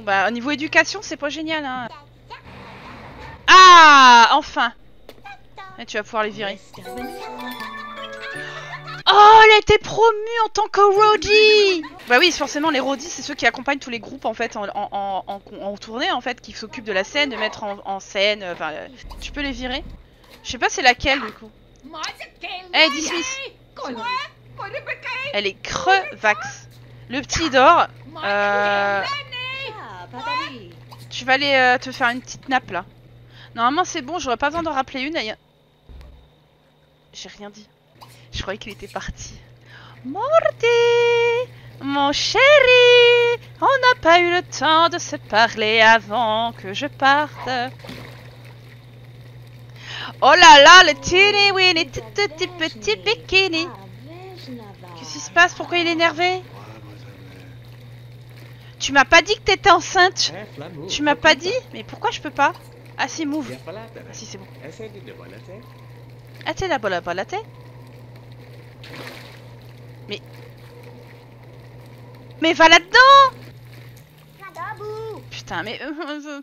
Bon bah au niveau éducation c'est pas génial hein. Ah Enfin Et tu vas pouvoir les virer. Oh elle a été promue en tant que roadie Bah oui forcément les roadies c'est ceux qui accompagnent tous les groupes en fait en, tournée en fait qui s'occupent de la scène, de mettre en, scène, euh, enfin euh, tu peux les virer Je sais pas c'est laquelle du coup. Eh dismiss Elle est crevax Le petit d'or euh, Tu vas aller euh, te faire une petite nappe là. Normalement c'est bon, j'aurais pas besoin d'en rappeler une. aïe. J'ai rien dit. Je croyais qu'il était parti. Morty Mon chéri On n'a pas eu le temps de se parler avant que je parte. Oh là là, le teeny weeny tout petit petit bikini. Qu'est-ce qui se passe? Pourquoi il est énervé? Tu m'as pas dit que t'étais enceinte Tu m'as pas dit Mais pourquoi je peux pas Ah si, move. Ah si, c'est bon. Ah t'es la bola Mais... Mais va là-dedans Putain, mais... euh, euh,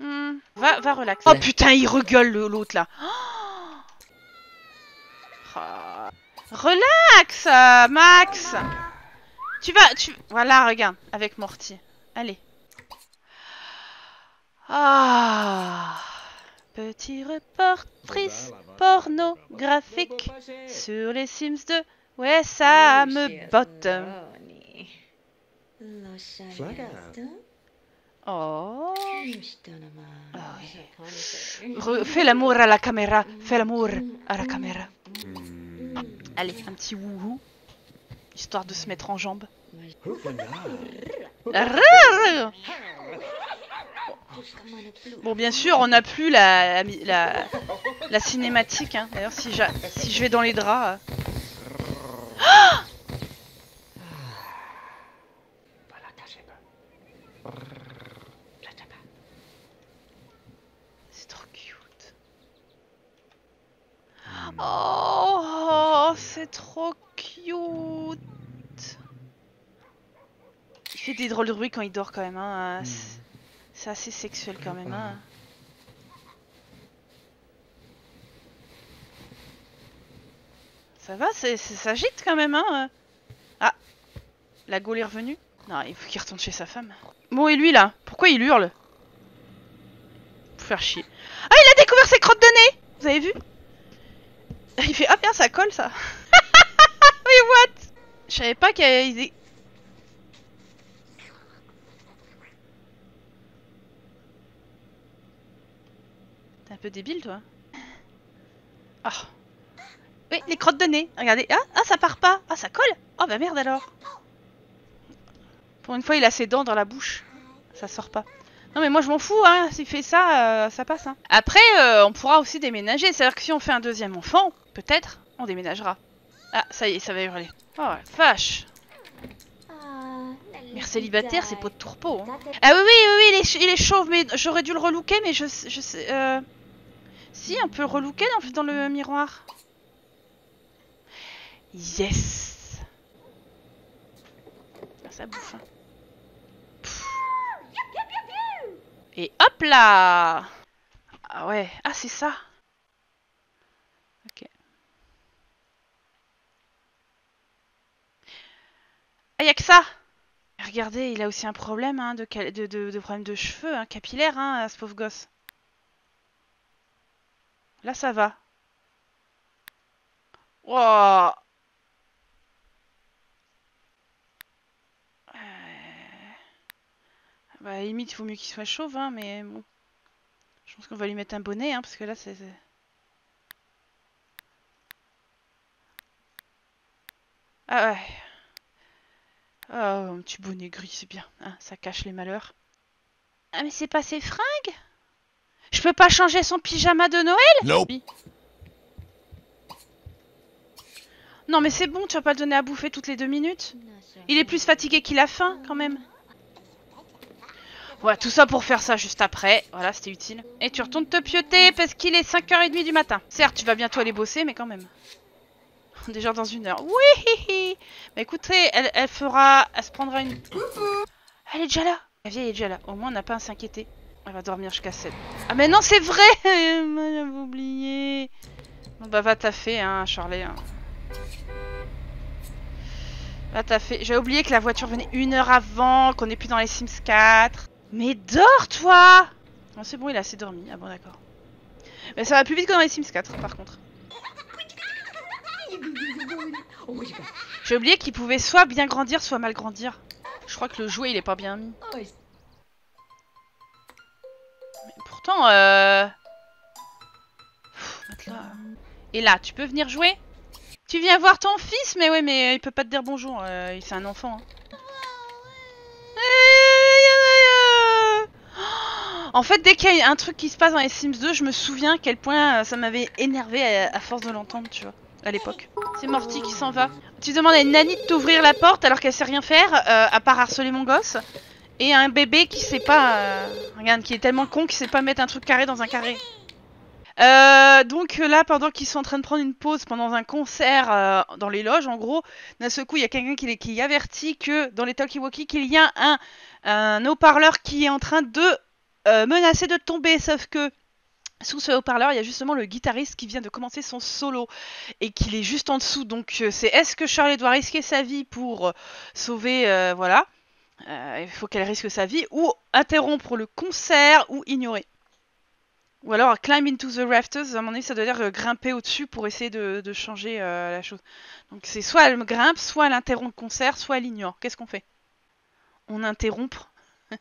euh, hmm. Va, va relax. Oh putain, il regueule le- l'autre là. Oh. Relax, Max. Tu vas, tu, voilà, regarde, avec Morty. Allez. Ah, petit reportrice pornographique sur les Sims 2. Ouais, ça me botte. Oh. Oui. Re- fais l'amour à la caméra. Fais l'amour à la caméra. Allez, un petit wouhou. Histoire de se mettre en jambe. Arrrr. Bon, bien sûr, on n'a plus la, la, la cinématique. hein. D'ailleurs, si, si je vais dans les draps. euh. Ah C'est trop cute. Oh, c'est trop cute. Il fait des drôles de bruit quand il dort quand même. Hein. C'est- C'est assez sexuel quand même. Hein. Ça va, ça agite quand même. Hein. Ah, la Gaule est revenue. Non, il faut qu'il retourne chez sa femme. Bon, et lui là Pourquoi il hurle? Pour faire chier. Ah, il a découvert ses crottes de nez Vous avez vu? Il fait Ah bien, ça colle ça Mais what? Je savais pas qu'il y avait... peu débile toi Ah Oui, les crottes de nez Regardez Ah, ah ça part pas Ah, ça colle Oh bah merde alors Pour une fois, il a ses dents dans la bouche. Ça sort pas. Non mais moi je m'en fous, hein. S'il fait ça, euh, ça passe. Hein. Après, euh, on pourra aussi déménager. C'est-à-dire que si on fait un deuxième enfant, peut-être, on déménagera. Ah, ça y est, ça va hurler. Oh la vache. Mère célibataire, c'est pas de tourpeau. Hein. Ah oui, oui, oui, il est, ch- il est chauve, mais j'aurais dû le relooker, mais je, sais- je sais... Euh... Si, on peut relooker dans, le miroir. Yes Ah, Ça bouffe. hein. Et hop là Ah ouais, ah c'est ça Ok. Ah, y a que ça Regardez, il a aussi un problème hein, de problème de cheveux, hein, capillaire, hein, ce pauvre gosse. Là, ça va. Wow. Euh, Bah, limite, il vaut mieux qu'il soit chauve, hein, mais bon. Je pense qu'on va lui mettre un bonnet, hein, parce que là, c'est... Ah ouais. Oh, un petit bonnet gris, c'est bien. hein, ça cache les malheurs. Ah, mais c'est pas ses fringues? Peux pas changer son pyjama de Noël Nope. Oui. Non, mais c'est bon, tu vas pas le donner à bouffer toutes les deux minutes Il est plus fatigué qu'il a faim, quand même. Voilà, tout ça pour faire ça juste après. Voilà, c'était utile. Et tu retournes te pioter parce qu'il est 5h30 du matin. Certes, tu vas bientôt aller bosser, mais quand même. Déjà dans une heure. Oui hi, hi. Bah écoutez, elle, elle fera... Elle se prendra une... Elle est déjà là La vieille est déjà là. Au moins, on n'a pas à s'inquiéter. Elle va dormir jusqu'à 7. Ah mais non, c'est vrai J'avais oublié. Bon bah va taffer, hein, Charlie. Hein. Va taffer. J'ai oublié que la voiture venait une heure avant, qu'on n'est plus dans les Sims 4. Mais dors, toi Non, c'est bon, il a assez dormi. Ah bon, d'accord. Mais ça va plus vite que dans les Sims 4, par contre. J'ai oublié qu'il pouvait soit bien grandir, soit mal grandir. Je crois que le jouet, il est pas bien mis. Pourtant, euh... Pff, là. Et là, tu peux venir jouer? Tu viens voir ton fils Mais ouais, mais il peut pas te dire bonjour. Euh, c'est un enfant. Hein. En fait, dès qu'il y a un truc qui se passe dans les Sims 2, je me souviens à quel point ça m'avait énervé à, force de l'entendre, tu vois, à l'époque. C'est Morty qui s'en va. Tu demandes à une nanny de t'ouvrir la porte alors qu'elle sait rien faire, euh, à part harceler mon gosse. Et un bébé qui sait pas... Euh, regarde, qui est tellement con qu'il sait pas mettre un truc carré dans un carré. Euh, donc là, pendant qu'ils sont en train de prendre une pause pendant un concert dans les loges, en gros, d'un seul coup, il y a quelqu'un qui, avertit que dans les talkie-walkie, qu'il y a un, haut-parleur qui est en train de menacer de tomber, sauf que sous ce haut-parleur, il y a justement le guitariste qui vient de commencer son solo et qu'il est juste en dessous. Donc euh, c'est est-ce que Charlie doit risquer sa vie pour euh, sauver, euh, il faut qu'elle risque sa vie, ou interrompre le concert ou ignorer. Ou alors climb into the rafters, à mon avis ça doit dire grimper au-dessus pour essayer de, changer la chose. Donc c'est soit elle grimpe, soit elle interrompt le concert, soit elle ignore. Qu'est-ce qu'on fait? On interrompt?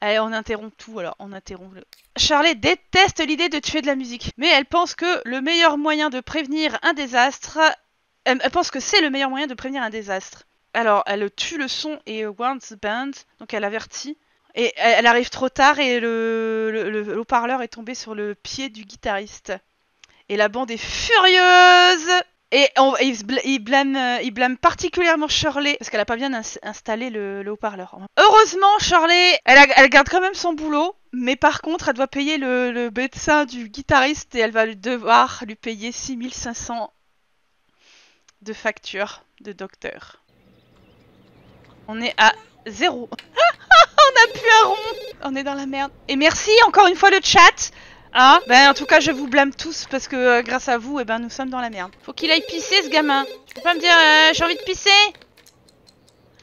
Allez, on interrompt tout alors, on interrompt le... Charlie déteste l'idée de tuer de la musique, mais elle pense que le meilleur moyen de prévenir un désastre... Elle, pense que c'est le meilleur moyen de prévenir un désastre. Alors, elle tue le son et warns the band, donc elle avertit. Et elle, arrive trop tard et le, le haut-parleur est tombé sur le pied du guitariste. Et la bande est furieuse et il, blâme, euh, il blâme particulièrement Shirley parce qu'elle a pas bien installé le, haut-parleur. Heureusement, Shirley, elle, garde quand même son boulot, mais par contre, elle doit payer le, médecin du guitariste et elle va devoir lui payer 6500 de facture de docteur. On est à zéro. On a plus un rond. On est dans la merde. Et merci encore une fois le chat ah, ben en tout cas je vous blâme tous parce que euh, grâce à vous, eh ben nous sommes dans la merde. Faut qu'il aille pisser ce gamin. Tu peux pas me dire euh, j'ai envie de pisser?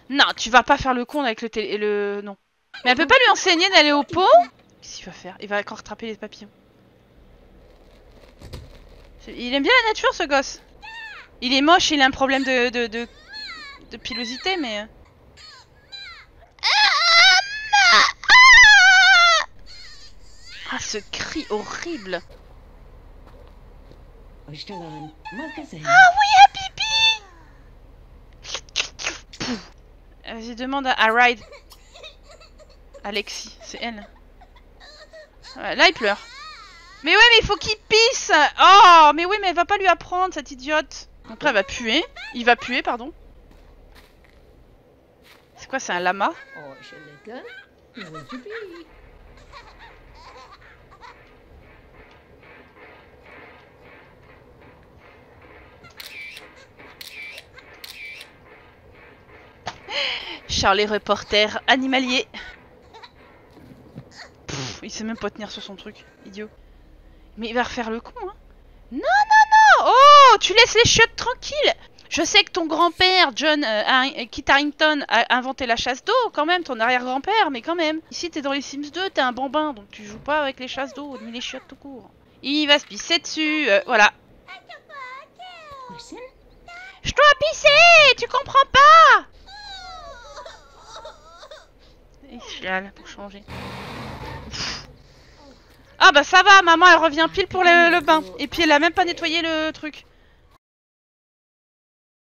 Non, tu vas pas faire le con avec le télé... le... Non. Mais elle peut pas lui enseigner d'aller au pot? Qu'est-ce qu'il va faire? Il va encore rattraper les papillons. Il aime bien la nature ce gosse. Il est moche, il a un problème de, de, de, de pilosité mais... Euh. Ah, ce cri horrible Ah oui, pipi Vas-y, demande à, Ride. Alexis, c'est elle. là, il pleure. Mais ouais, mais il faut qu'il pisse Oh, mais oui, mais elle va pas lui apprendre, cette idiote. Après, elle va puer. Il va puer, pardon. C'est quoi, c'est un lama? Charlie reporter animalier. il sait même pas tenir sur son truc, idiot. Mais il va refaire le con, hein. Non, non, non Oh, tu laisses les chiottes tranquilles Je sais que ton grand-père, John euh, Kit Harrington, a inventé la chasse d'eau, quand même, ton arrière-grand-père, mais quand même. Ici, t'es dans les Sims 2, t'es un bambin, donc tu joues pas avec les chasses d'eau, ni les chiottes tout court. Il va se pisser dessus, euh, voilà. Je dois pisser Tu comprends pas Ah bah ça va, maman elle revient pile pour le, bain. Et puis elle a même pas nettoyé le truc.